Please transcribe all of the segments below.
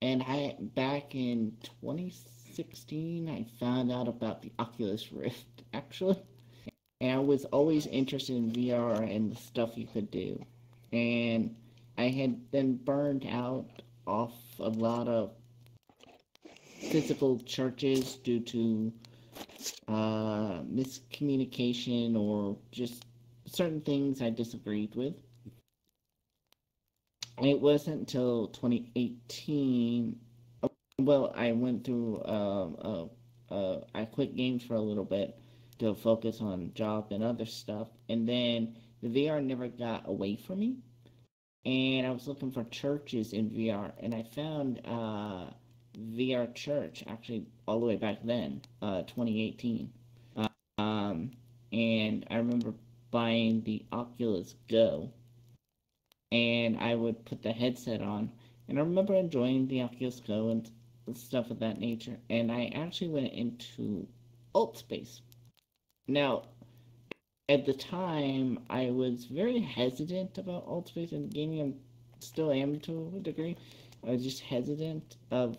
and I back in 2016 I found out about the Oculus Rift actually. And I was always interested in VR and the stuff you could do. And I had been burned out off a lot of physical churches due to uh, miscommunication or just certain things I disagreed with. It wasn't until 2018. Well, I went through. Um, uh, uh, I quit games for a little bit to focus on job and other stuff, and then the VR never got away from me. And I was looking for churches in VR, and I found uh, VR Church actually all the way back then, uh, 2018. Um, and I remember buying the Oculus Go, and I would put the headset on, and I remember enjoying the Oculus Go and stuff of that nature. And I actually went into Altspace. Now, at the time, I was very hesitant about Altspace and gaming. I still am to a degree. I was just hesitant of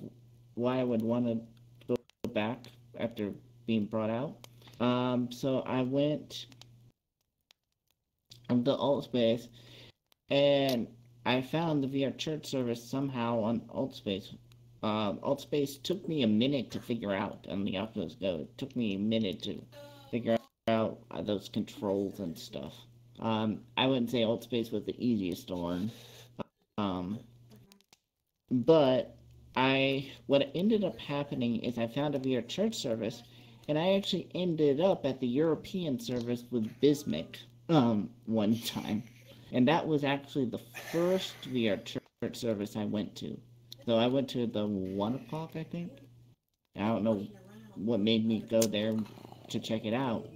why I would want to go back after being brought out. Um, so I went on alt Altspace and I found the VR church service somehow on Altspace. Um, Altspace took me a minute to figure out on the Oculus Go. It took me a minute to figure out those controls and stuff. Um, I wouldn't say Altspace was the easiest to learn. Um, but I what ended up happening is I found a VR church service, and I actually ended up at the European service with Bismic um, one time, and that was actually the first VR church service I went to. So I went to the one o'clock, I think. I don't know what made me go there to check it out,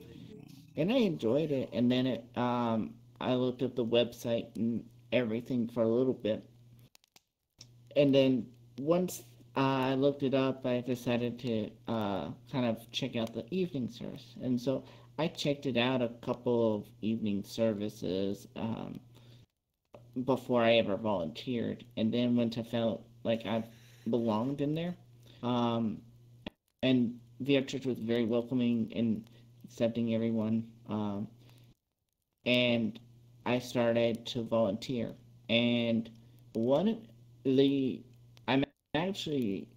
and I enjoyed it. And then it, um, I looked at the website and everything for a little bit, and then once I looked it up, I decided to uh, kind of check out the evening service. And so I checked it out a couple of evening services um, before I ever volunteered. And then once I felt like I belonged in there, um, and the Church was very welcoming and accepting everyone. Um, and I started to volunteer. And one of the I'm actually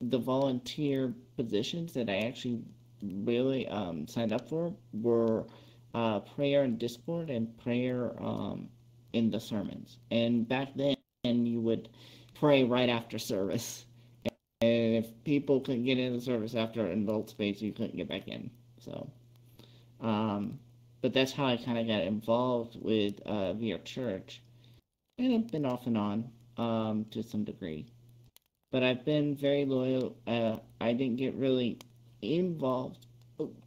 the volunteer positions that I actually really um, signed up for were uh, prayer in Discord and prayer um, in the sermons. And back then, you would pray right after service. And if people couldn't get in the service after an Altspace, you couldn't get back in. So, um, but that's how I kind of got involved with uh, Church. And I've been off and on um, to some degree but I've been very loyal. Uh, I didn't get really involved.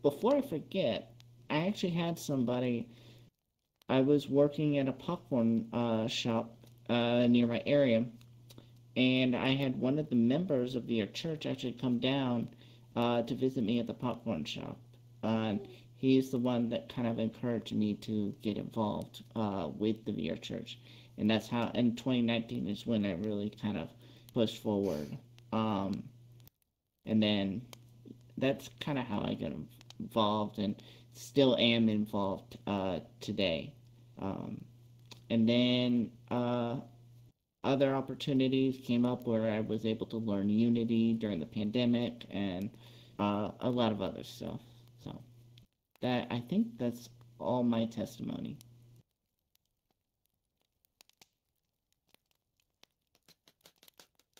Before I forget, I actually had somebody. I was working at a popcorn uh, shop uh, near my area, and I had one of the members of the church actually come down uh, to visit me at the popcorn shop. He's the one that kind of encouraged me to get involved uh, with the VR church. And that's how, in 2019 is when I really kind of pushed forward. Um, and then that's kind of how I got involved and still am involved uh, today. Um, and then uh, other opportunities came up where I was able to learn Unity during the pandemic and uh, a lot of other stuff. So that I think that's all my testimony.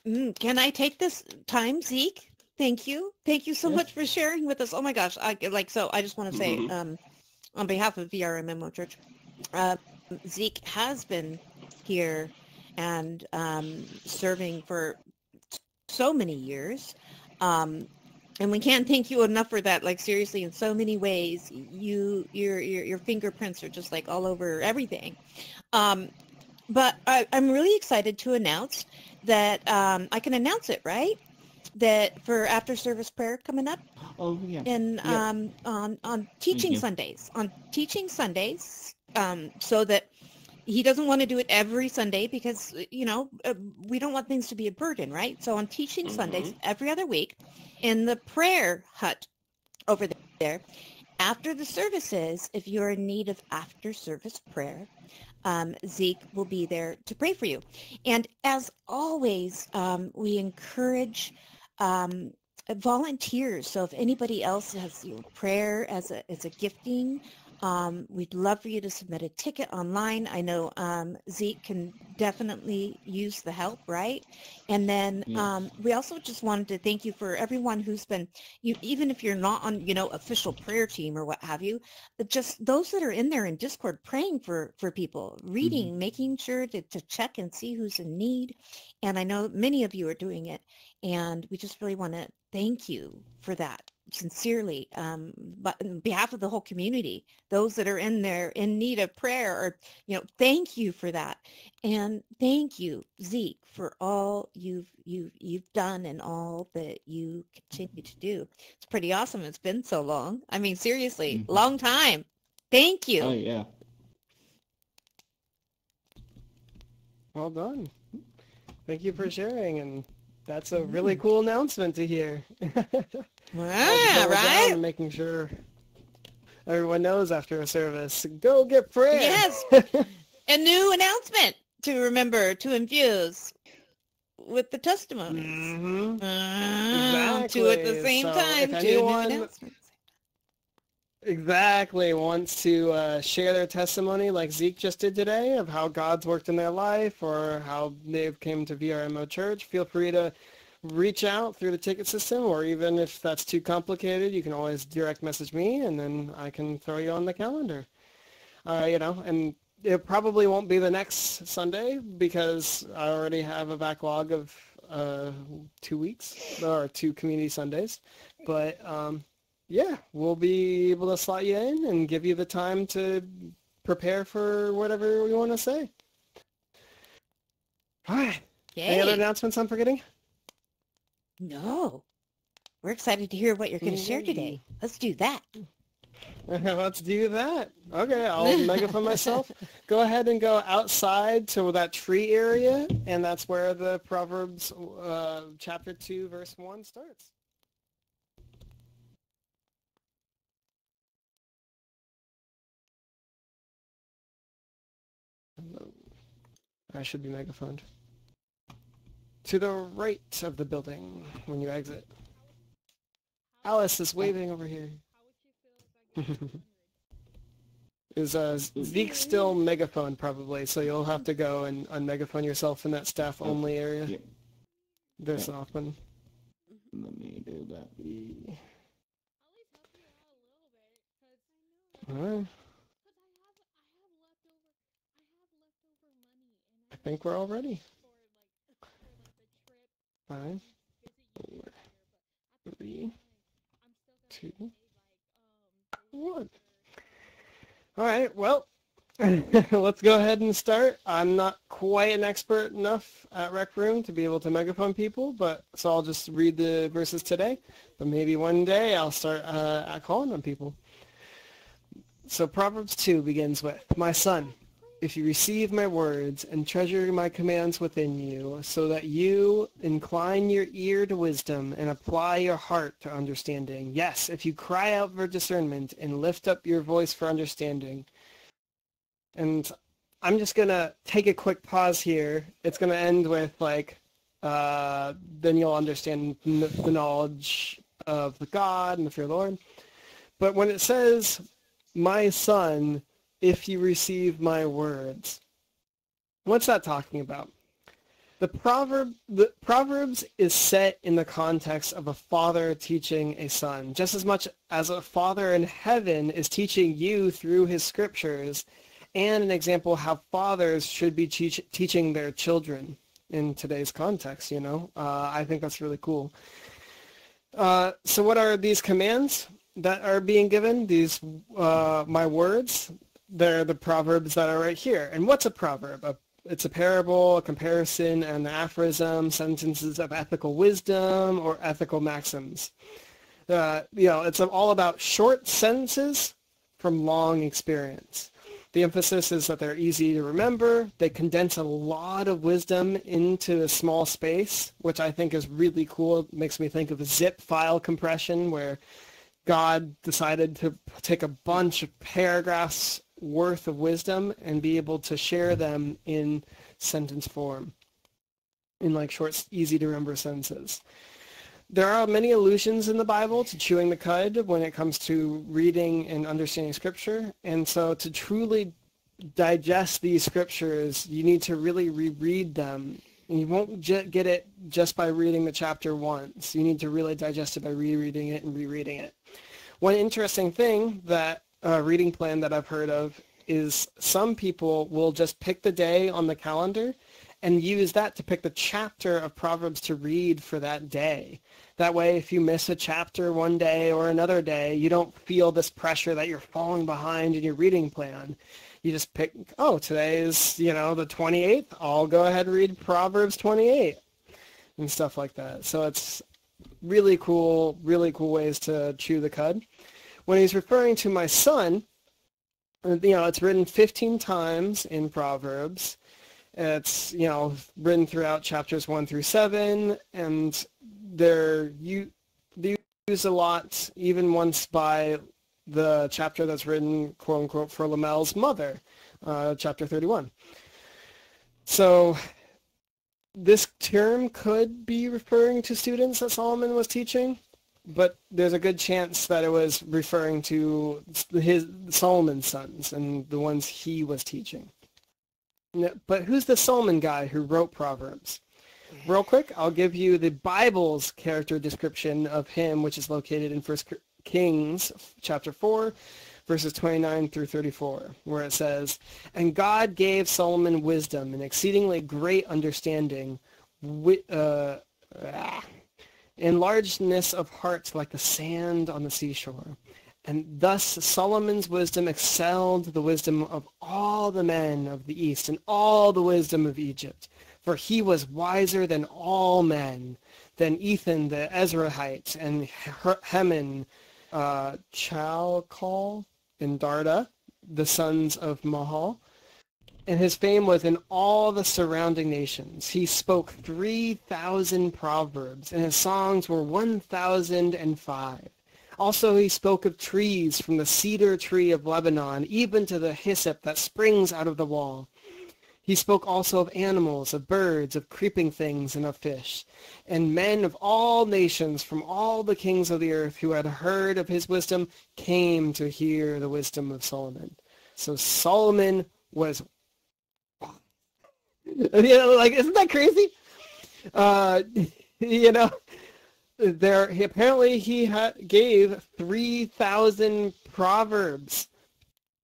Mm, can I take this time, Zeke? Thank you. Thank you so yes. much for sharing with us. Oh my gosh. I like so I just want to say mm-hmm. um on behalf of VRMMO Church, uh, Zeke has been here and um, serving for so many years. Um, and we can't thank you enough for that. Like seriously, in so many ways, you your your, your fingerprints are just like all over everything. Um, but I, I'm really excited to announce that um, I can announce it, right? That for after service prayer coming up. Oh yeah. And yeah. um, on on teaching Sundays, on teaching Sundays, um, so that he doesn't want to do it every Sunday because, you know, uh, we don't want things to be a burden, right? So on teaching mm-hmm. Sundays every other week in the prayer hut over there, after the services, if you're in need of after service prayer, um, Zeke will be there to pray for you. And as always, um, we encourage um, volunteers. So if anybody else has you know, prayer as a, as a gifting um, we'd love for you to submit a ticket online. I know um, Zeke can definitely use the help, right? And then um, we also just wanted to thank you for everyone who's been, you even if you're not on, you know, official prayer team or what have you, but just those that are in there in Discord praying for for people, reading, mm-hmm. making sure to, to check and see who's in need. And I know many of you are doing it, and we just really want to thank you for that sincerely, um, but on behalf of the whole community, those that are in there in need of prayer, or you know, thank you for that, and thank you, Zeke, for all you've you've you've done and all that you continue to do. It's pretty awesome. It's been so long. I mean, seriously, mm-hmm. long time. Thank you. Oh yeah. Well done. Thank you for sharing and that's a really cool announcement to hear. Yeah, right? Making sure everyone knows after a service, go get prayer. Yes. a new announcement to remember to infuse with the testimonies. Mm-hmm. Uh, exactly. Two at the same so time. Anyone, two announcements. Exactly. Wants to uh, share their testimony like Zeke just did today of how God's worked in their life or how they've came to VRMMO Church. Feel free to reach out through the ticket system, or even if that's too complicated, you can always direct message me, and then I can throw you on the calendar. Uh, you know, and it probably won't be the next Sunday because I already have a backlog of uh, two weeks or two community Sundays. But um, yeah, we'll be able to slot you in and give you the time to prepare for whatever we want to say. All right. Yay. Any other announcements I'm forgetting? No. We're excited to hear what you're going to share today. Let's do that. Let's do that. Okay, I'll megaphone myself. Go ahead and go outside to that tree area, and that's where the Proverbs uh, chapter 2, verse 1 starts. I should be megaphoned to the right of the building when you exit. Alice is waving over here. is uh, Zeke still megaphone probably, so you'll have to go and unmegaphone yourself in that staff only area. Yeah. There's yeah. often. Let me do that. Alright. Think we're all ready five, four, three, two, one. All right, well, let's go ahead and start. I'm not quite an expert enough at Rec Room to be able to megaphone people, but so I'll just read the verses today. But maybe one day I'll start uh, calling on people. So Proverbs 2 begins with, My son, if you receive my words and treasure my commands within you, so that you incline your ear to wisdom and apply your heart to understanding. Yes, if you cry out for discernment and lift up your voice for understanding. And I'm just going to take a quick pause here. It's going to end with like, uh, then you'll understand the knowledge of the God and the fear of the Lord. But when it says, my son, if you receive my words. What's that talking about? The proverb, the Proverbs is set in the context of a father teaching a son, just as much as a father in heaven is teaching you through his scriptures, and an example how fathers should be teach, teaching their children in today's context. You know, uh, I think that's really cool. Uh, so, what are these commands that are being given? These uh, my words they're the proverbs that are right here. And what's a proverb? A, it's a parable, a comparison, an aphorism, sentences of ethical wisdom or ethical maxims. Uh, you know, it's all about short sentences from long experience. The emphasis is that they're easy to remember. They condense a lot of wisdom into a small space, which I think is really cool. It makes me think of zip file compression where God decided to take a bunch of paragraphs worth of wisdom and be able to share them in sentence form in like short, easy to remember sentences. There are many allusions in the Bible to chewing the cud when it comes to reading and understanding scripture. And so to truly digest these scriptures, you need to really reread them. And you won't get it just by reading the chapter once. You need to really digest it by rereading it and rereading it. One interesting thing that uh, reading plan that I've heard of is some people will just pick the day on the calendar and use that to pick the chapter of Proverbs to read for that day. That way, if you miss a chapter one day or another day, you don't feel this pressure that you're falling behind in your reading plan. You just pick, oh, today is, you know, the 28th. I'll go ahead and read Proverbs 28 and stuff like that. So it's really cool, really cool ways to chew the cud. When he's referring to my son, you know, it's written 15 times in Proverbs. It's, you know, written throughout chapters 1 through 7, and they're you they use a lot, even once by the chapter that's written, quote unquote, for Lemuel's mother, uh, chapter 31. So this term could be referring to students that Solomon was teaching, but there's a good chance that it was referring to his Solomon's sons and the ones he was teaching. But who's the Solomon guy who wrote Proverbs? Real quick, I'll give you the Bible's character description of him, which is located in First Kings chapter 4, verses 29 through 34, where it says, And God gave Solomon wisdom and exceedingly great understanding, uh, and largeness of heart like the sand on the seashore. And thus Solomon's wisdom excelled the wisdom of all the men of the East and all the wisdom of Egypt. For he was wiser than all men, than Ethan the Ezrahite and Heman, uh, Chalcol, and Darda, the sons of Mahol. And his fame was in all the surrounding nations. He spoke 3,000 proverbs, and his songs were 1,005. Also he spoke of trees from the cedar tree of Lebanon, even to the hyssop that springs out of the wall. He spoke also of animals, of birds, of creeping things, and of fish. And men of all nations from all the kings of the earth who had heard of his wisdom came to hear the wisdom of Solomon. So Solomon was, you know, like, isn't that crazy? Uh, you know, there he, apparently he ha- gave 3,000 proverbs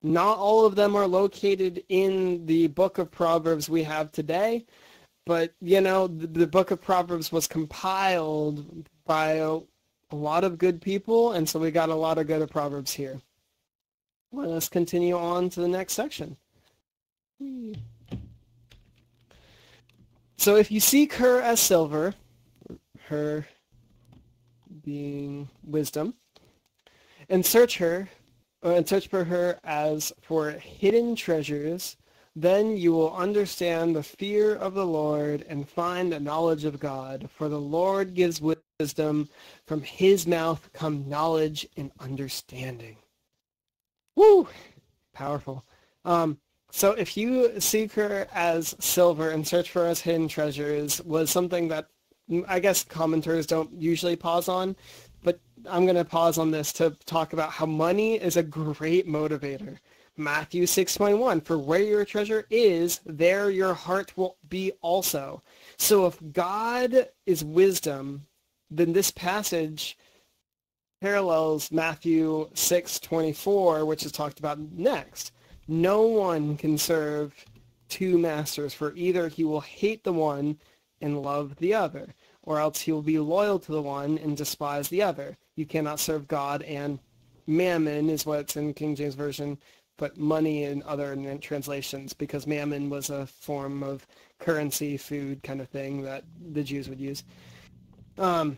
not all of them are located in the book of Proverbs we have today, but you know, the, the book of Proverbs was compiled by a, a, lot of good people, and so we got a lot of good Proverbs here. Let us continue on to the next section. So if you seek her as silver, her being wisdom, and search her and search for her as for hidden treasures, then you will understand the fear of the Lord and find the knowledge of God. For the Lord gives wisdom. From his mouth come knowledge and understanding. Woo! Powerful. Um, so if you seek her as silver and search for as hidden treasures was something that mm, I guess commenters don't usually pause on. But I'm going to pause on this to talk about how money is a great motivator. Matthew 6.21, for where your treasure is, there your heart will be also. So if God is wisdom, then this passage parallels Matthew 6.24, which is talked about next. No one can serve two masters, for either he will hate the one and love the other, or else he will be loyal to the one and despise the other. You cannot serve God and mammon is what's in King James Version, but money in other translations because mammon was a form of currency, food kind of thing that the Jews would use. Um,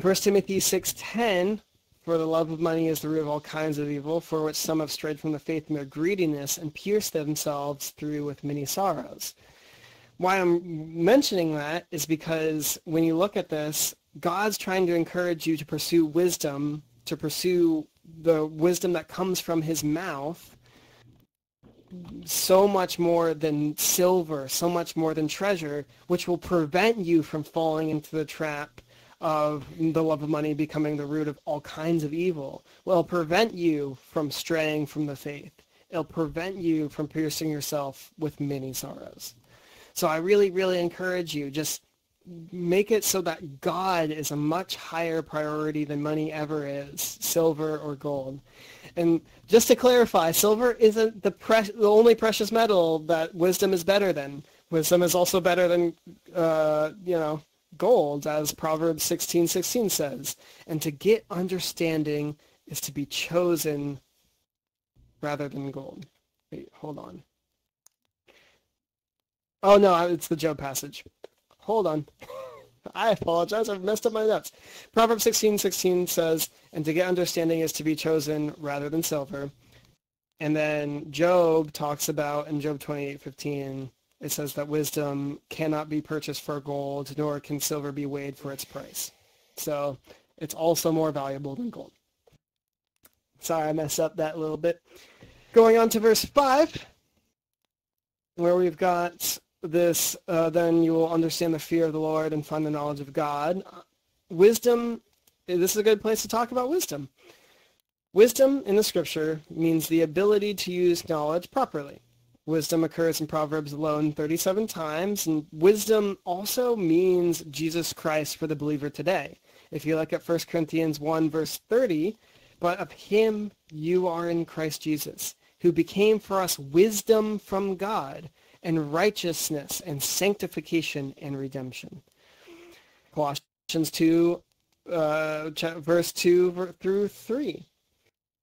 1 Timothy 6.10, For the love of money is the root of all kinds of evil, for which some have strayed from the faith in their greediness and pierced themselves through with many sorrows. Why I'm mentioning that is because when you look at this, God's trying to encourage you to pursue wisdom, to pursue the wisdom that comes from his mouth, so much more than silver, so much more than treasure, which will prevent you from falling into the trap of the love of money becoming the root of all kinds of evil. Well, it'll prevent you from straying from the faith. It'll prevent you from piercing yourself with many sorrows. So I really, really encourage you, just make it so that God is a much higher priority than money ever is, silver or gold. And just to clarify, silver isn't the, pre- the only precious metal that wisdom is better than. Wisdom is also better than, uh, you know, gold, as Proverbs 16:16 says. And to get understanding is to be chosen rather than gold. Wait, hold on. Oh no, it's the Job passage. Hold on. I apologize. I've messed up my notes. Proverbs 16:16 says, "And to get understanding is to be chosen rather than silver." And then Job talks about in Job 28:15 it says that wisdom cannot be purchased for gold, nor can silver be weighed for its price. So it's also more valuable than gold. Sorry, I messed up that little bit. Going on to verse 5, where we've got this, uh, then you will understand the fear of the Lord and find the knowledge of God. Wisdom, this is a good place to talk about wisdom. Wisdom in the scripture means the ability to use knowledge properly. Wisdom occurs in Proverbs alone 37 times, and wisdom also means Jesus Christ for the believer today. If you look at 1 Corinthians 1 verse 30, but of him you are in Christ Jesus, who became for us wisdom from God, and righteousness, and sanctification, and redemption. Colossians 2, uh, verse 2 through 3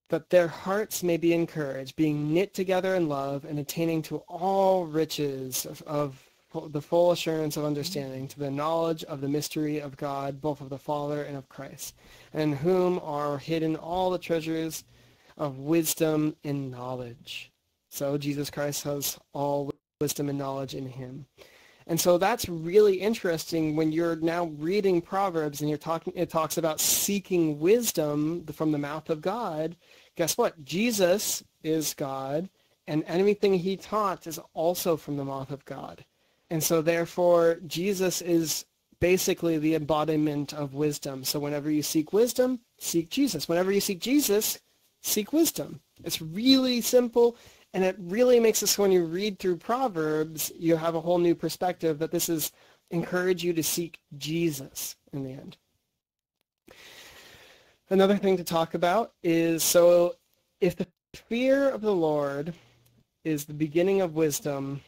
that their hearts may be encouraged, being knit together in love and attaining to all riches of, of, the full assurance of mm-hmm. understanding, to the knowledge of the mystery of God, both of the Father and of Christ, in whom are hidden all the treasures of wisdom and knowledge. So Jesus Christ has all wisdom and knowledge in him. And so that's really interesting when you're now reading Proverbs and you're talking it talks about seeking wisdom from the mouth of God. Guess what? Jesus is God and anything he taught is also from the mouth of God. And so therefore Jesus is basically the embodiment of wisdom. So whenever you seek wisdom, seek Jesus. Whenever you seek Jesus, seek wisdom. It's really simple and it really makes us, when you read through Proverbs, you have a whole new perspective that this is encourage you to seek Jesus in the end. Another thing to talk about is, so if the fear of the Lord is the beginning of wisdom,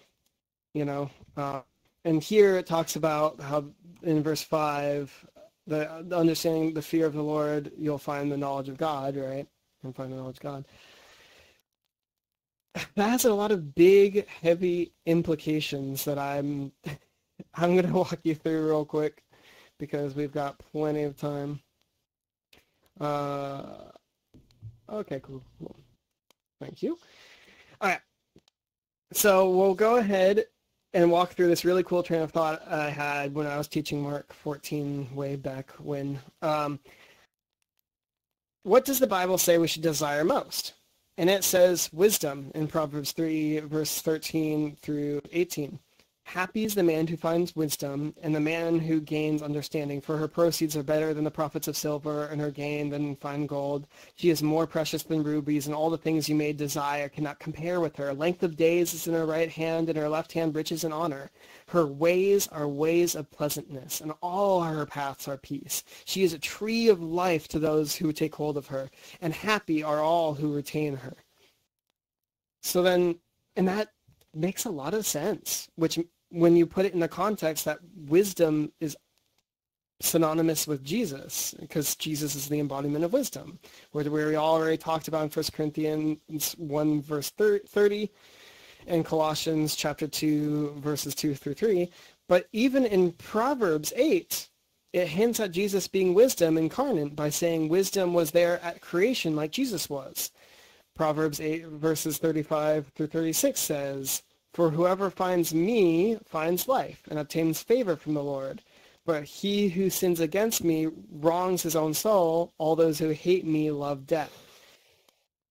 you know, uh, and here it talks about how in verse 5, the, the understanding the fear of the Lord, you'll find the knowledge of God, right? And find the knowledge of God that has a lot of big, heavy implications that I'm I'm gonna walk you through real quick because we've got plenty of time. Uh, okay, cool. cool. Thank you. All right. So we'll go ahead and walk through this really cool train of thought I had when I was teaching Mark 14 way back when. Um, what does the Bible say we should desire most? And it says wisdom in Proverbs 3, verse 13 through 18. Happy is the man who finds wisdom, and the man who gains understanding, for her proceeds are better than the profits of silver, and her gain than fine gold. She is more precious than rubies, and all the things you may desire cannot compare with her. Length of days is in her right hand, and her left hand riches and honor. Her ways are ways of pleasantness, and all her paths are peace. She is a tree of life to those who take hold of her, and happy are all who retain her. So then, and that makes a lot of sense, which when you put it in the context that wisdom is synonymous with Jesus because Jesus is the embodiment of wisdom, where we already talked about in 1 Corinthians 1 verse 30 and Colossians chapter 2 verses 2 through 3. But even in Proverbs 8, it hints at Jesus being wisdom incarnate by saying wisdom was there at creation like Jesus was. Proverbs 8 verses 35 through 36 says, For whoever finds me finds life and obtains favor from the Lord. But he who sins against me wrongs his own soul. All those who hate me love death.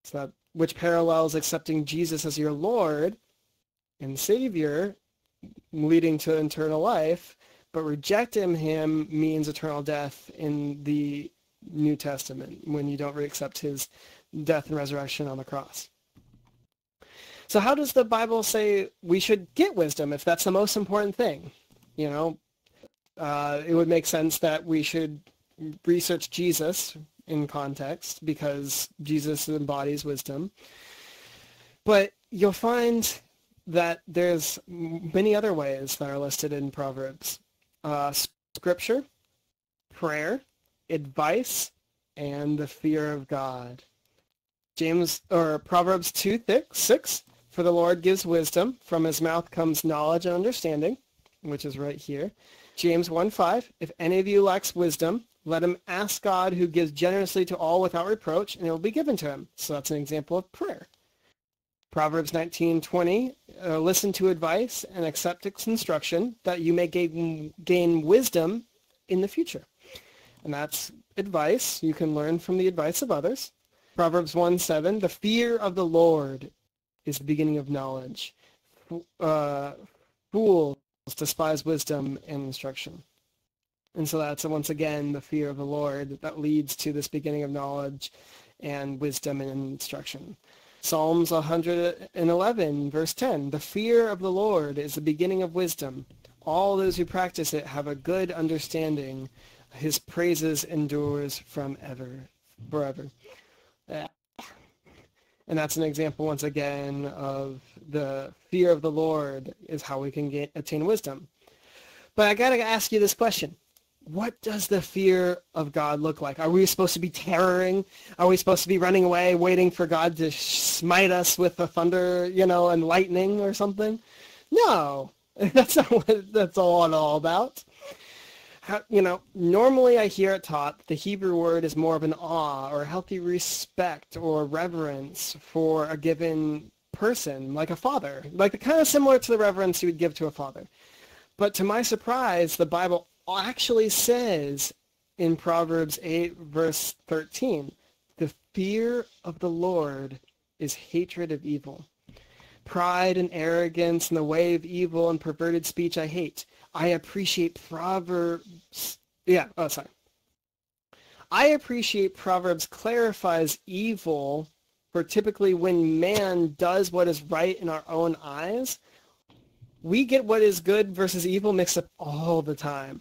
So that, which parallels accepting Jesus as your Lord and Savior, leading to eternal life, but rejecting him means eternal death in the New Testament when you don't accept his death and resurrection on the cross. So how does the Bible say we should get wisdom if that's the most important thing? You know, uh, it would make sense that we should research Jesus in context because Jesus embodies wisdom. But you'll find that there's many other ways that are listed in Proverbs uh, scripture, prayer, advice, and the fear of God. James or Proverbs 2 6, for the Lord gives wisdom, from his mouth comes knowledge and understanding, which is right here. James 1 5, if any of you lacks wisdom, let him ask God who gives generously to all without reproach, and it will be given to him. So that's an example of prayer. Proverbs 19:20, uh, listen to advice and accept its instruction that you may gain, gain wisdom in the future. And that's advice. You can learn from the advice of others. Proverbs 1:7, the fear of the Lord is the beginning of knowledge. Uh, fools despise wisdom and instruction. And so that's once again the fear of the Lord that leads to this beginning of knowledge and wisdom and instruction. Psalms 111, verse 10, The fear of the Lord is the beginning of wisdom. All those who practice it have a good understanding. His praises endures from ever, forever. And that's an example, once again, of the fear of the Lord is how we can get, attain wisdom. But I got to ask you this question what does the fear of God look like? Are we supposed to be terroring? Are we supposed to be running away, waiting for God to smite us with the thunder, you know, and lightning or something? No, that's not what that's all all about. You know, normally I hear it taught the Hebrew word is more of an awe or healthy respect or reverence for a given person, like a father, like the kind of similar to the reverence you would give to a father. But to my surprise, the Bible actually says in Proverbs 8, verse 13, the fear of the Lord is hatred of evil. Pride and arrogance and the way of evil and perverted speech I hate. I appreciate Proverbs. Yeah, oh, sorry. I appreciate Proverbs clarifies evil for typically when man does what is right in our own eyes, we get what is good versus evil mixed up all the time.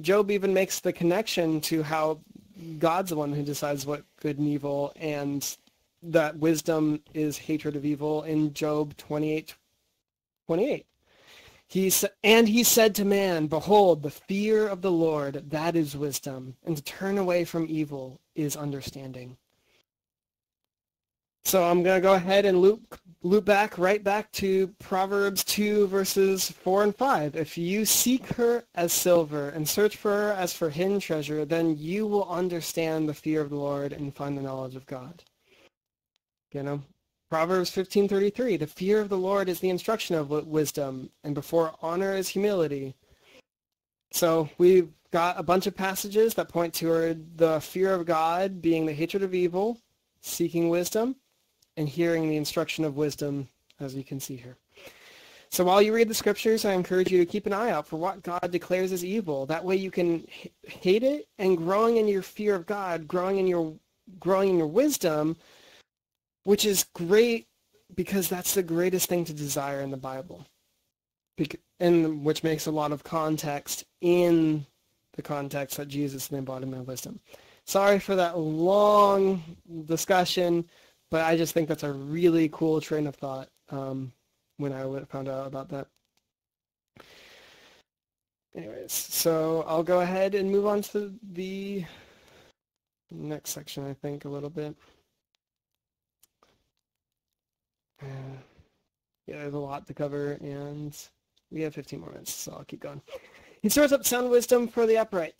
Job even makes the connection to how God's the one who decides what good and evil, and that wisdom is hatred of evil in Job 28, 28. He sa- and he said to man, Behold, the fear of the Lord, that is wisdom, and to turn away from evil is understanding. So I'm going to go ahead and loop, loop back right back to Proverbs 2 verses 4 and 5. If you seek her as silver and search for her as for hidden treasure, then you will understand the fear of the Lord and find the knowledge of God. You know, Proverbs 15:33, the fear of the Lord is the instruction of wisdom, and before honor is humility. So we've got a bunch of passages that point toward the fear of God being the hatred of evil, seeking wisdom, and hearing the instruction of wisdom, as you can see here. So while you read the scriptures, I encourage you to keep an eye out for what God declares as evil. That way you can hate it and growing in your fear of God, growing in your growing in your wisdom, which is great because that's the greatest thing to desire in the Bible. And which makes a lot of context in the context that Jesus is the embodiment of wisdom. Sorry for that long discussion but I just think that's a really cool train of thought um, when I found out about that. Anyways, so I'll go ahead and move on to the next section, I think, a little bit. There's a lot to cover, and we have 15 more minutes, so I'll keep going. He stores up sound wisdom for the upright.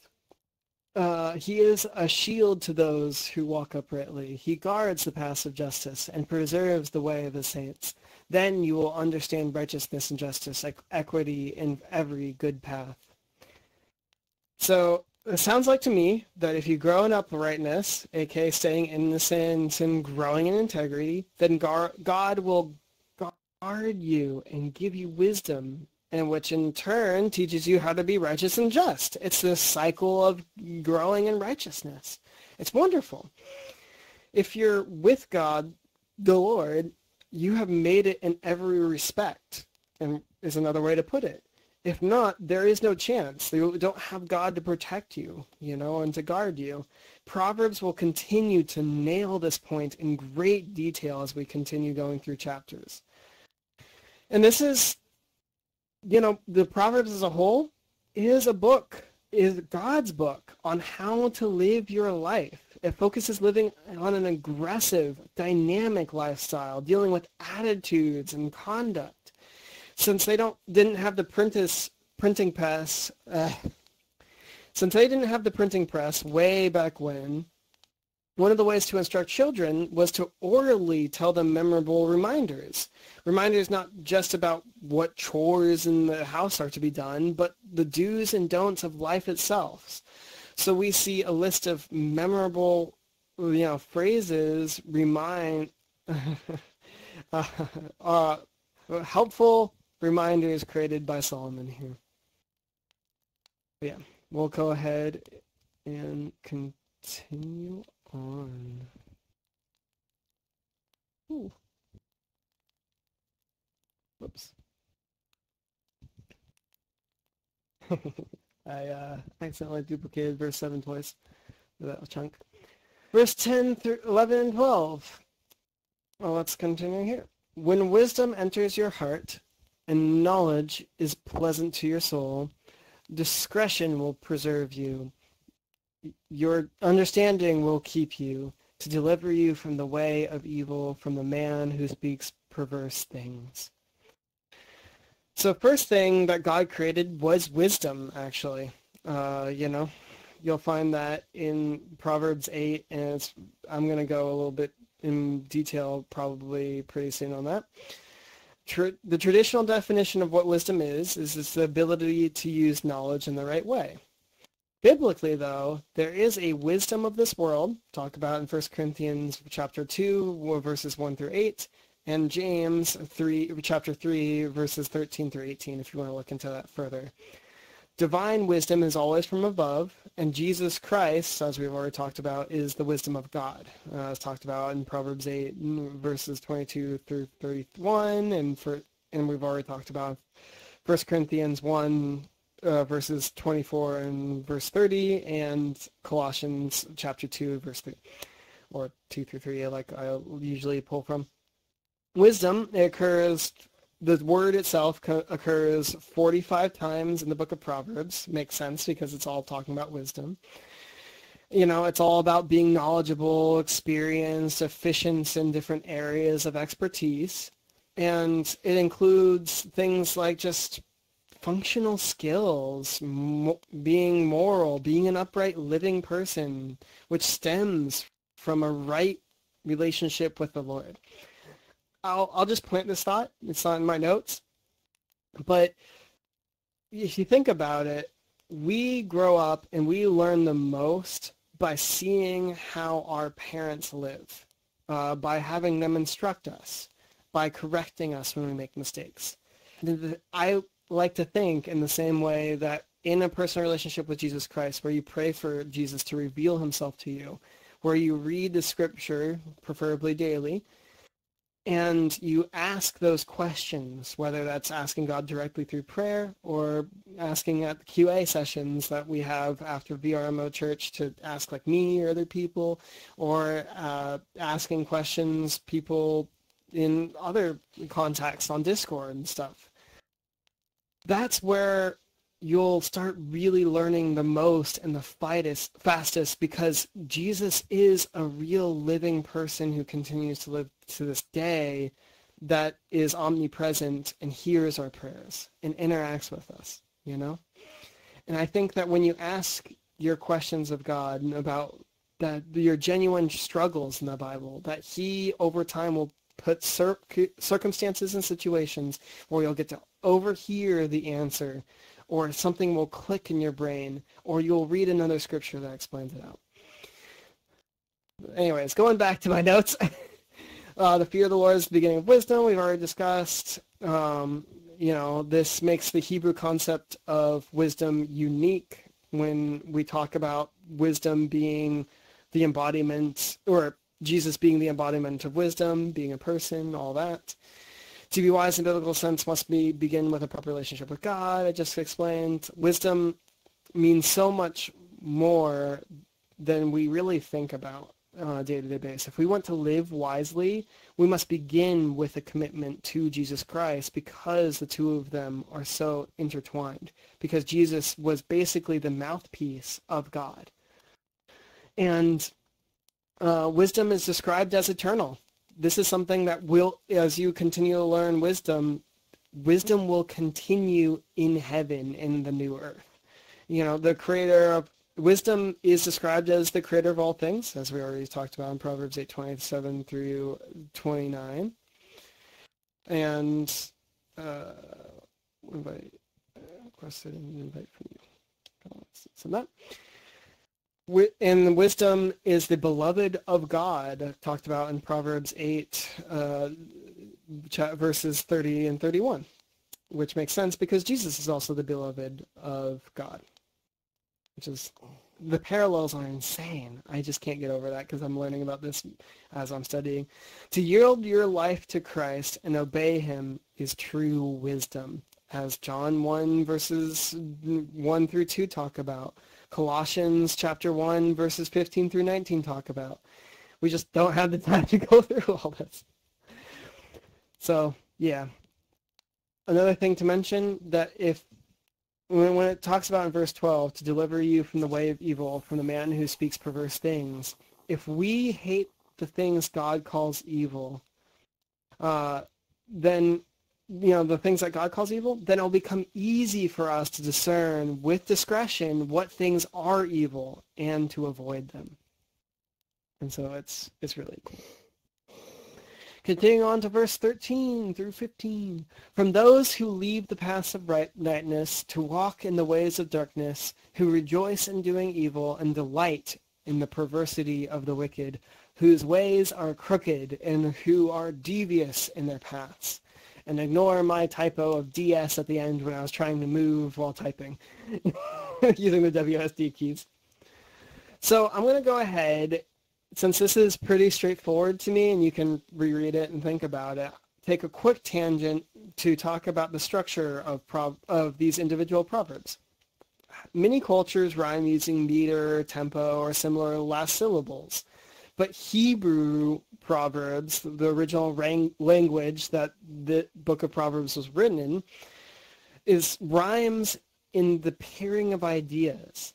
uh, he is a shield to those who walk uprightly. He guards the paths of justice and preserves the way of the saints. Then you will understand righteousness and justice, equity in every good path. So it sounds like to me that if you grow in uprightness, aka staying innocent and growing in integrity, then God will guard you and give you wisdom and which in turn teaches you how to be righteous and just. It's this cycle of growing in righteousness. It's wonderful. If you're with God, the Lord, you have made it in every respect, and is another way to put it. If not, there is no chance. You don't have God to protect you, you know, and to guard you. Proverbs will continue to nail this point in great detail as we continue going through chapters. And this is you know, the Proverbs as a whole is a book, is God's book on how to live your life. It focuses living on an aggressive, dynamic lifestyle, dealing with attitudes and conduct. Since they don't didn't have the printis, printing press, uh, since they didn't have the printing press way back when, one of the ways to instruct children was to orally tell them memorable reminders. Reminders not just about what chores in the house are to be done, but the do's and don'ts of life itself. So we see a list of memorable, you know, phrases, remind, uh, uh, helpful reminders created by Solomon here. But yeah, we'll go ahead and continue on. Ooh. Whoops. I uh, accidentally duplicated verse 7 twice that chunk. Verse 10 through 11 and 12. Well, let's continue here. When wisdom enters your heart and knowledge is pleasant to your soul, discretion will preserve you your understanding will keep you to deliver you from the way of evil, from the man who speaks perverse things. So first thing that God created was wisdom, actually. Uh, you know, you'll find that in Proverbs 8, and I'm going to go a little bit in detail probably pretty soon on that. Tr- the traditional definition of what wisdom is, is it's the ability to use knowledge in the right way. Biblically, though, there is a wisdom of this world, talked about in 1 Corinthians chapter 2, verses 1 through 8, and James 3, chapter 3, verses 13 through 18, if you want to look into that further. Divine wisdom is always from above, and Jesus Christ, as we've already talked about, is the wisdom of God, uh, as talked about in Proverbs 8, verses 22 through 31, and for and we've already talked about 1 Corinthians 1, uh, verses 24 and verse 30, and Colossians chapter 2, verse 3, or 2 through 3, like I usually pull from. Wisdom occurs, the word itself occurs 45 times in the book of Proverbs. Makes sense because it's all talking about wisdom. You know, it's all about being knowledgeable, experienced, efficient in different areas of expertise. And it includes things like just functional skills, being moral, being an upright living person, which stems from a right relationship with the Lord. I'll, I'll just plant this thought. It's not in my notes. But if you think about it, we grow up and we learn the most by seeing how our parents live, uh, by having them instruct us, by correcting us when we make mistakes. I like to think in the same way that in a personal relationship with Jesus Christ, where you pray for Jesus to reveal himself to you, where you read the scripture, preferably daily, and you ask those questions, whether that's asking God directly through prayer or asking at the QA sessions that we have after VRMMO Church to ask like me or other people, or uh, asking questions people in other contexts on Discord and stuff that's where you'll start really learning the most and the fightest, fastest because Jesus is a real living person who continues to live to this day that is omnipresent and hears our prayers and interacts with us, you know? And I think that when you ask your questions of God about that your genuine struggles in the Bible, that he over time will put cir- circumstances and situations where you'll get to overhear the answer or something will click in your brain or you'll read another scripture that explains it out. Anyways, going back to my notes. uh, the fear of the Lord is the beginning of wisdom. We've already discussed. Um, you know, this makes the Hebrew concept of wisdom unique when we talk about wisdom being the embodiment, or Jesus being the embodiment of wisdom, being a person, all that. To be wise in biblical sense must be begin with a proper relationship with God. I just explained. Wisdom means so much more than we really think about on a day-to-day basis. If we want to live wisely, we must begin with a commitment to Jesus Christ because the two of them are so intertwined. Because Jesus was basically the mouthpiece of God. And uh, wisdom is described as eternal. This is something that will, as you continue to learn wisdom, wisdom will continue in heaven in the new earth. You know, the creator of wisdom is described as the creator of all things, as we already talked about in Proverbs 8:27 through 29. And uh, invite, uh, requested an invite from you. So that and wisdom is the beloved of God, talked about in Proverbs 8, uh, verses 30 and 31, which makes sense because Jesus is also the beloved of God, which is, the parallels are insane. I just can't get over that because I'm learning about this as I'm studying. To yield your life to Christ and obey him is true wisdom, as John 1 verses 1 through 2 talk about. Colossians chapter 1 verses 15 through 19 talk about. We just don't have the time to go through all this. So, yeah. Another thing to mention that if when, it talks about in verse 12 to deliver you from the way of evil from the man who speaks perverse things, if we hate the things God calls evil, uh, then you know, the things that God calls evil, then it'll become easy for us to discern with discretion what things are evil and to avoid them. And so it's it's really cool. Continuing on to verse 13 through 15. From those who leave the paths of rightness to walk in the ways of darkness, who rejoice in doing evil and delight in the perversity of the wicked, whose ways are crooked and who are devious in their paths and ignore my typo of DS at the end when I was trying to move while typing using the WSD keys. So I'm going to go ahead, since this is pretty straightforward to me and you can reread it and think about it, take a quick tangent to talk about the structure of, of these individual proverbs. Many cultures rhyme using meter, tempo, or similar last syllables. But Hebrew Proverbs, the original rang- language that the book of Proverbs was written in, is rhymes in the pairing of ideas.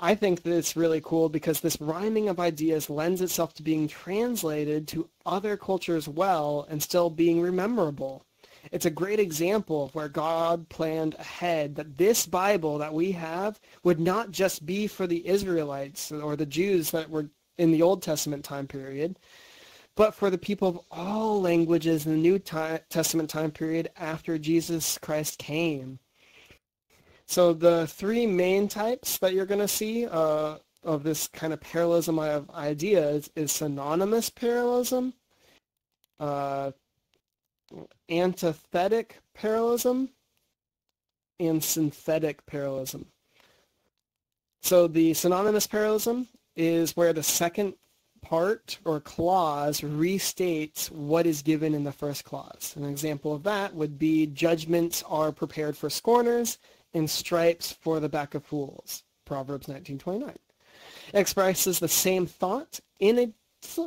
I think that it's really cool because this rhyming of ideas lends itself to being translated to other cultures well and still being rememberable. It's a great example of where God planned ahead that this Bible that we have would not just be for the Israelites or the Jews that were in the Old Testament time period, but for the people of all languages in the New Testament time period after Jesus Christ came. So the three main types that you're going to see uh, of this kind of parallelism of ideas is synonymous parallelism, uh, antithetic parallelism, and synthetic parallelism. So the synonymous parallelism is where the second part or clause restates what is given in the first clause. An example of that would be judgments are prepared for scorners and stripes for the back of fools. Proverbs 19:29. It expresses the same thought in a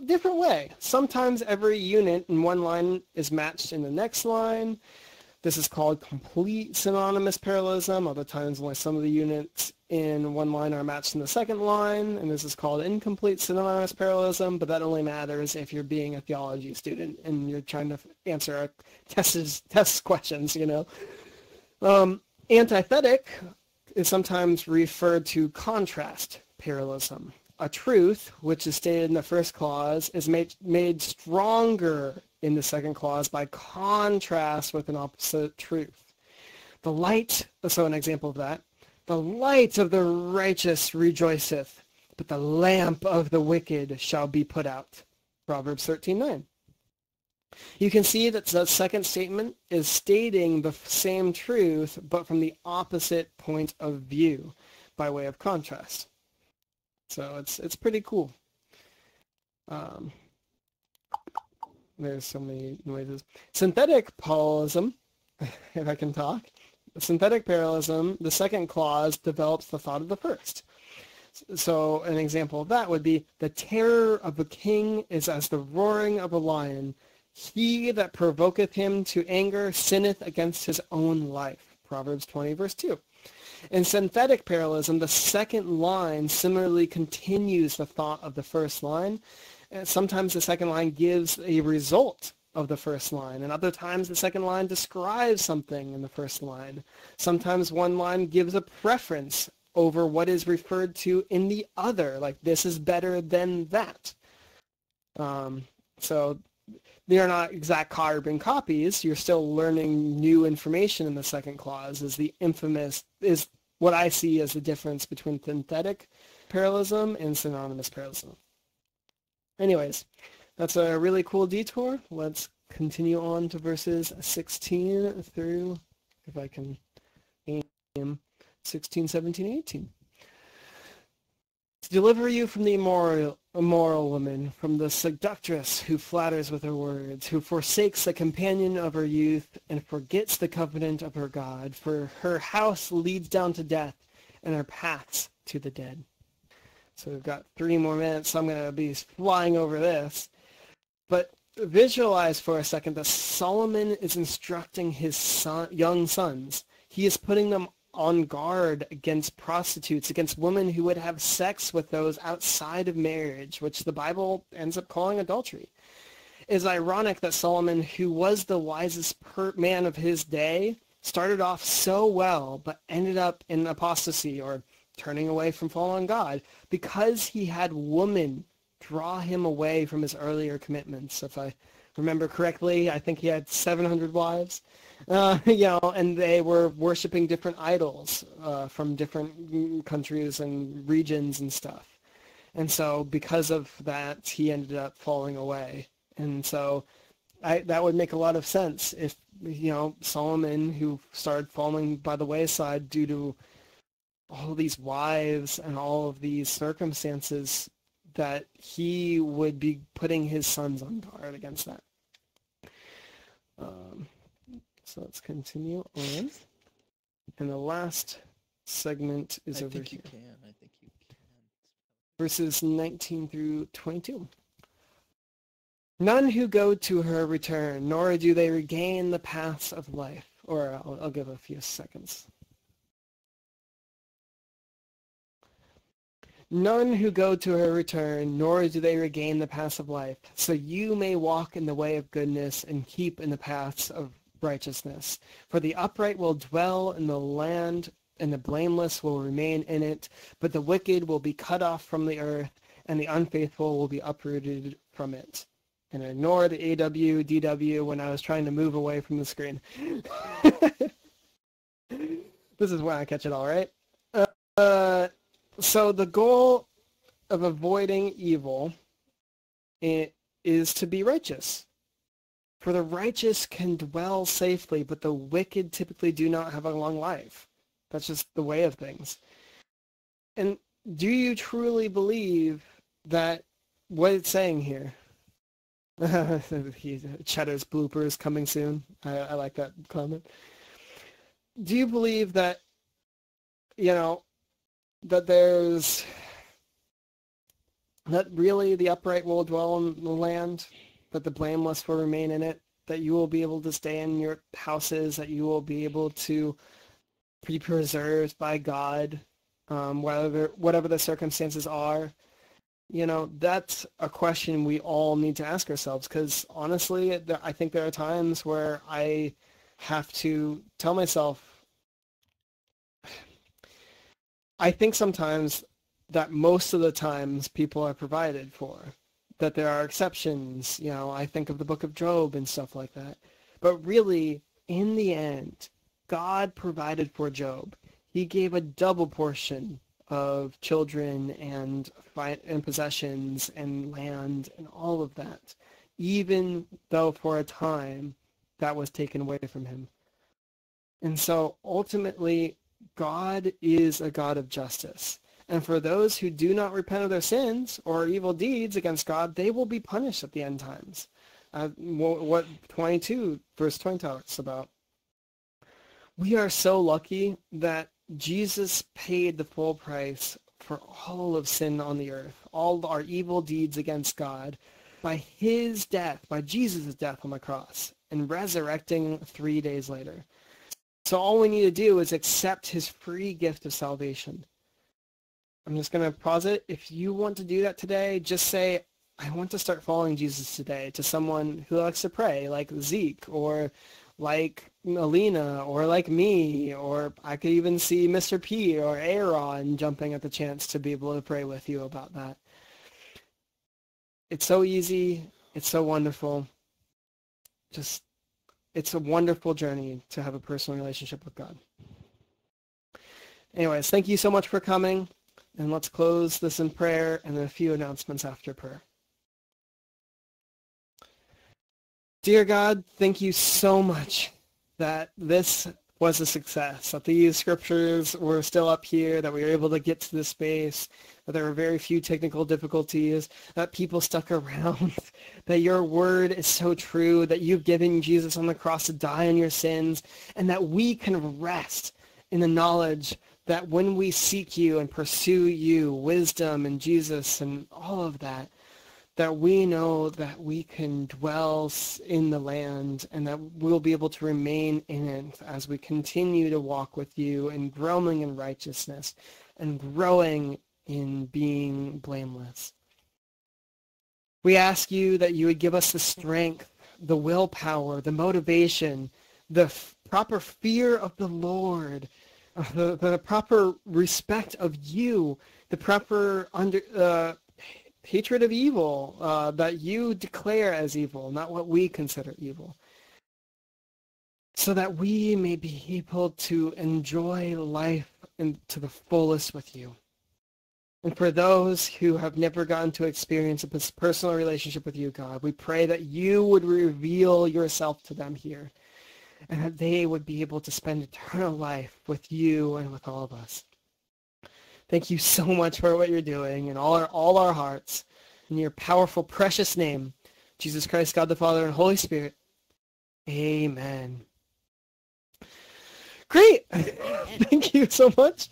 different way. Sometimes every unit in one line is matched in the next line. This is called complete synonymous parallelism. Other times only some of the units in one line are matched in the second line, and this is called incomplete synonymous parallelism, but that only matters if you're being a theology student and you're trying to answer test, test questions, you know. Um, antithetic is sometimes referred to contrast parallelism. A truth, which is stated in the first clause, is made, made stronger in the second clause by contrast with an opposite truth. The light, so an example of that, the light of the righteous rejoiceth, but the lamp of the wicked shall be put out. Proverbs 13.9. You can see that the second statement is stating the same truth, but from the opposite point of view by way of contrast. So it's it's pretty cool. Um, there's so many noises. Synthetic parallelism, if I can talk. Synthetic parallelism, the second clause develops the thought of the first. So an example of that would be, the terror of the king is as the roaring of a lion. He that provoketh him to anger sinneth against his own life. Proverbs 20, verse 2. In synthetic parallelism, the second line similarly continues the thought of the first line. Sometimes the second line gives a result of the first line, and other times the second line describes something in the first line. Sometimes one line gives a preference over what is referred to in the other, like this is better than that. Um, so they are not exact carbon copies. You're still learning new information in the second clause is the infamous, is what I see as the difference between synthetic parallelism and synonymous parallelism. Anyways, that's a really cool detour. Let's continue on to verses 16 through, if I can aim, 16, 17, 18. To deliver you from the immoral, immoral woman, from the seductress who flatters with her words, who forsakes the companion of her youth and forgets the covenant of her God, for her house leads down to death and her paths to the dead. So we've got three more minutes, so I'm going to be flying over this. But visualize for a second that Solomon is instructing his son, young sons. He is putting them on guard against prostitutes, against women who would have sex with those outside of marriage, which the Bible ends up calling adultery. It is ironic that Solomon, who was the wisest man of his day, started off so well, but ended up in apostasy or turning away from following God because he had women draw him away from his earlier commitments. If I remember correctly, I think he had 700 wives uh, you know, and they were worshiping different idols uh, from different countries and regions and stuff. And so because of that, he ended up falling away. And so I, that would make a lot of sense if, you know, Solomon, who started falling by the wayside due to all these wives and all of these circumstances, that he would be putting his sons on guard against that. Um, so let's continue on. And the last segment is I over think here. you can. I think you can. Verses 19 through 22. None who go to her return, nor do they regain the paths of life. Or I'll, I'll give a few seconds. None who go to her return, nor do they regain the paths of life. So you may walk in the way of goodness and keep in the paths of righteousness. For the upright will dwell in the land, and the blameless will remain in it, but the wicked will be cut off from the earth, and the unfaithful will be uprooted from it. And ignore the AW, DW when I was trying to move away from the screen. this is when I catch it all, right? Uh, so the goal of avoiding evil is to be righteous. For the righteous can dwell safely, but the wicked typically do not have a long life. That's just the way of things. And do you truly believe that what it's saying here? Cheddar's bloopers coming soon. I, I like that comment. Do you believe that, you know, that there's, that really the upright will dwell in the land? that the blameless will remain in it, that you will be able to stay in your houses, that you will be able to be preserved by God, um, whatever whatever the circumstances are. You know, that's a question we all need to ask ourselves because honestly, I think there are times where I have to tell myself, I think sometimes that most of the times people are provided for, that there are exceptions. You know, I think of the book of Job and stuff like that. But really, in the end, God provided for Job. He gave a double portion of children and and possessions and land and all of that, even though for a time that was taken away from him. And so ultimately, God is a God of justice. And for those who do not repent of their sins or evil deeds against God, they will be punished at the end times. Uh, what 22 verse 20 talks about. We are so lucky that Jesus paid the full price for all of sin on the earth, all our evil deeds against God, by his death, by Jesus' death on the cross, and resurrecting three days later. So all we need to do is accept his free gift of salvation. I'm just going to pause it. If you want to do that today, just say, I want to start following Jesus today to someone who likes to pray, like Zeke, or like Alina, or like me, or I could even see Mr. P or Aaron jumping at the chance to be able to pray with you about that. It's so easy. It's so wonderful. Just, it's a wonderful journey to have a personal relationship with God. Anyways, thank you so much for coming. And let's close this in prayer and then a few announcements after prayer. Dear God, thank you so much that this was a success, that these scriptures were still up here, that we were able to get to this space, that there were very few technical difficulties, that people stuck around, that your word is so true, that you've given Jesus on the cross to die on your sins, and that we can rest in the knowledge that when we seek you and pursue you, wisdom and Jesus and all of that, that we know that we can dwell in the land and that we'll be able to remain in it as we continue to walk with you and growing in righteousness and growing in being blameless. We ask you that you would give us the strength, the willpower, the motivation, the f- proper fear of the Lord, uh, the, the proper respect of you, the proper under, uh, hatred of evil uh, that you declare as evil, not what we consider evil. So that we may be able to enjoy life in, to the fullest with you. And for those who have never gotten to experience a personal relationship with you, God, we pray that you would reveal yourself to them here and that they would be able to spend eternal life with you and with all of us. Thank you so much for what you're doing in all our, all our hearts. In your powerful, precious name, Jesus Christ, God the Father, and Holy Spirit. Amen. Great. Thank you so much.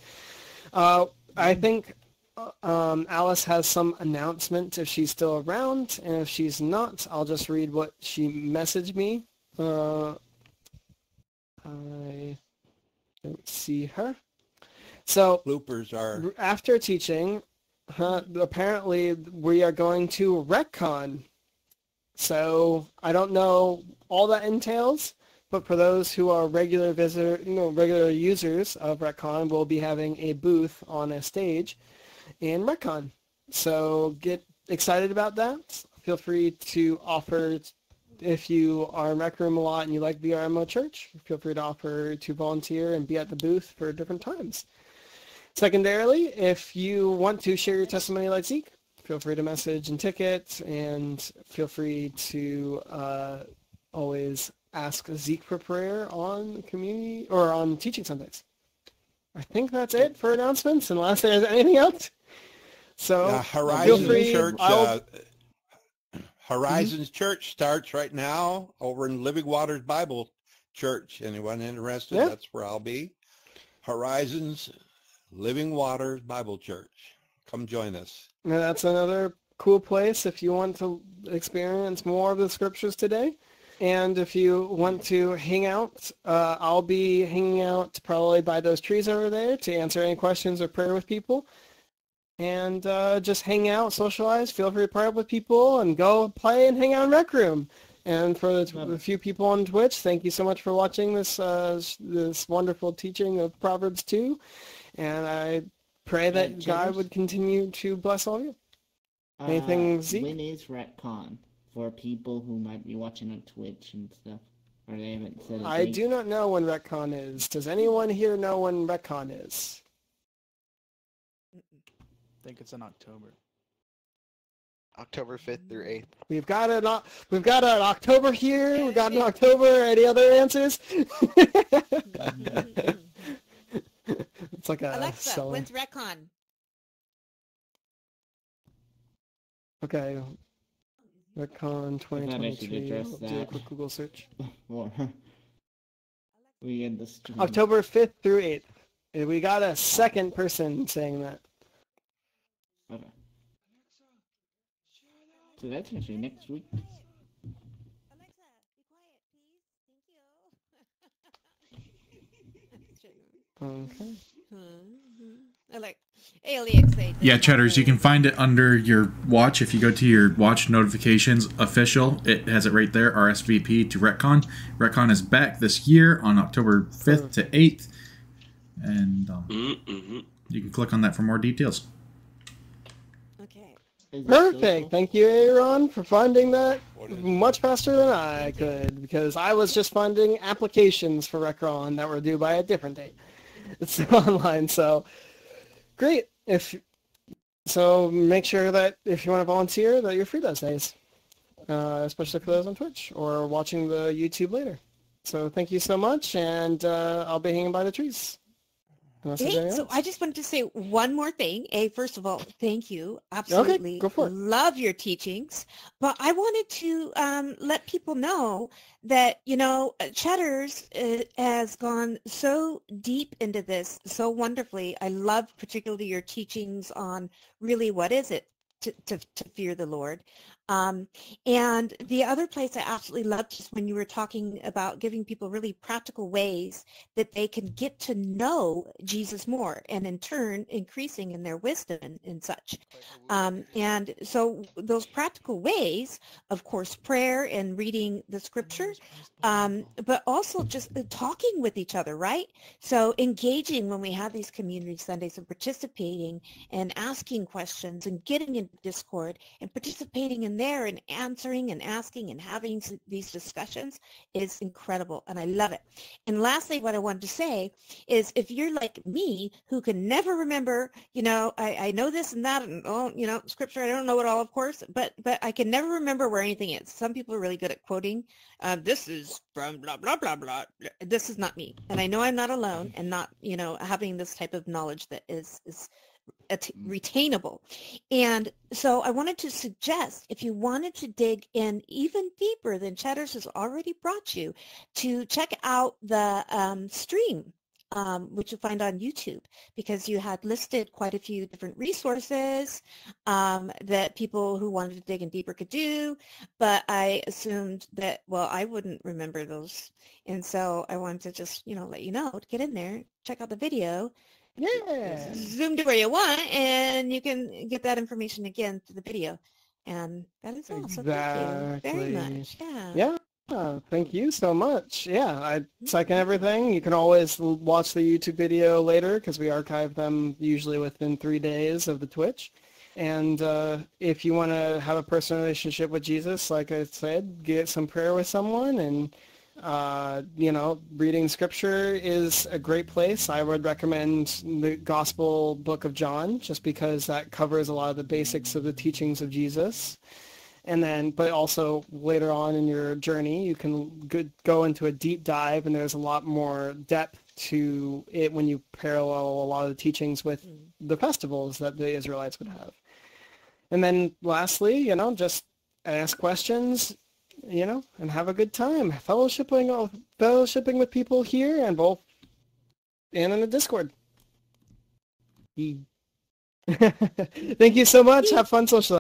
Uh, I think um, Alice has some announcement if she's still around, and if she's not, I'll just read what she messaged me. Uh, I don't see her. So bloopers are after teaching. Uh, apparently, we are going to RecCon. So I don't know all that entails, but for those who are regular visitor, you know, regular users of RecCon, we'll be having a booth on a stage in RecCon. So get excited about that. Feel free to offer if you are in Rec Room a lot and you like VRMMO Church, feel free to offer to volunteer and be at the booth for different times. Secondarily, if you want to share your testimony like Zeke, feel free to message and ticket, and feel free to uh, always ask Zeke for prayer on community or on teaching Sundays. I think that's it for announcements, unless there's anything else. So uh, Horizon free, Church. Uh, Horizons mm-hmm. Church starts right now over in Living Waters Bible Church. Anyone interested? Yeah. That's where I'll be. Horizons Living Waters Bible Church. Come join us. Now that's another cool place if you want to experience more of the scriptures today. And if you want to hang out, uh, I'll be hanging out probably by those trees over there to answer any questions or prayer with people. And uh, just hang out, socialize, feel free to pray with people, and go play and hang out in Rec Room. And for the, the, few people on Twitch, thank you so much for watching this uh, this wonderful teaching of Proverbs 2 and I pray that Uh, God would continue to bless all of you. Uh, Anything, Zeke? When is RecCon for people who might be watching on Twitch and stuff? Or they haven't said I do not know when RecCon is. Does anyone here know when RecCon is? I think it's in October. October 5th through 8th. We've got an O- we've got an October here. We've got an October. Any other answers? it's like a Alexa, seller. when's RecCon? Okay. RecCon I should 2022. address Do a quick Google search. Or we had the stream. October 5th through 8th. We got a second person saying that. So that's actually next week. Alexa, be quiet, please. Thank you. Okay. I like ALEXA. Yeah, Cheddars, you can find it under your watch. If you go to your watch notifications official, it has it right there, RSVP to RecCon. RecCon is back this year on October 5th to 8th. And um, Mm-hmm. you can click on that for more details. Okay. Perfect. Thank you, Aaron, for finding that much faster than I could because I was just finding applications for RecCon that were due by a different date. It's online, so great. If so, make sure that if you want to volunteer, that you're free those days, uh, especially for those on Twitch or watching the YouTube later. So thank you so much, and uh, I'll be hanging by the trees. Hey, so. I just wanted to say one more thing. A, first of all, thank you. Absolutely. go for it. Love your teachings. But I wanted to um, let people know that, you know, uh, Cheddars uh, has gone so deep into this so wonderfully. I love particularly your teachings on really what is it to, to, to fear the Lord. Um, and the other place I absolutely loved is when you were talking about giving people really practical ways that they can get to know Jesus more and in turn increasing in their wisdom and, and such. Um, and so those practical ways, of course, prayer and reading the scripture, um, but also just uh, talking with each other, right? So engaging when we have these community Sundays and participating and asking questions and getting in Discord and participating in there and answering and asking and having these discussions is incredible and I love it. And lastly, what I wanted to say is if you're like me who can never remember, you know, I, I know this and that and oh, you know, scripture, I don't know it all, of course, but but I can never remember where anything is. Some people are really good at quoting. Um, this is from blah blah blah blah. This is not me, and I know I'm not alone, and not you know having this type of knowledge that is is retainable. And so I wanted to suggest if you wanted to dig in even deeper than Cheddars has already brought you, to check out the um, stream, um, which you'll find on YouTube, because you had listed quite a few different resources um, that people who wanted to dig in deeper could do. But I assumed that, well, I wouldn't remember those. And so I wanted to just, you know, let you know to get in there, check out the video, yeah. zoom to where you want, and you can get that information again through the video. And that is all. So thank you very much. Yeah. Yeah. Oh, thank you so much. Yeah, I second everything. You can always watch the YouTube video later because we archive them usually within three days of the Twitch. And uh, if you want to have a personal relationship with Jesus, like I said, get some prayer with someone and, uh, you know, reading scripture is a great place. I would recommend the Gospel Book of John just because that covers a lot of the basics of the teachings of Jesus. And then but also later on in your journey you can go, go into a deep dive and there's a lot more depth to it when you parallel a lot of the teachings with the festivals that the israelites would have. And then lastly you know just ask questions you know and have a good time. Fellowshipping uh, fellowshipping with people here and both and in the discord. Thank you so much. Have fun social